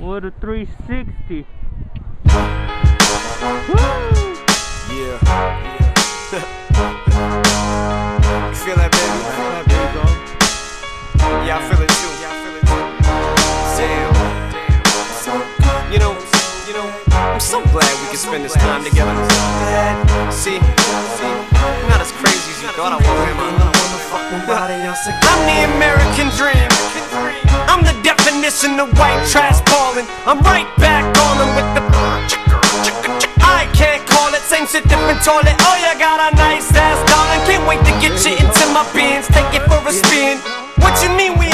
go a 360. Yeah. you feel that, baby? Yeah, I feel it too. Yeah, I feel it too. Damn. You know, you know, I'm so glad we spend this time together. See, see, I'm not as crazy as you thought I was? I'm the American dream. I'm the definition of white trash balling. I'm right back on them with the. I can't call it, same shit, different toilet. Oh, you got a nice ass darling. Can't wait to get you into my Benz, take it for a spin. What you mean we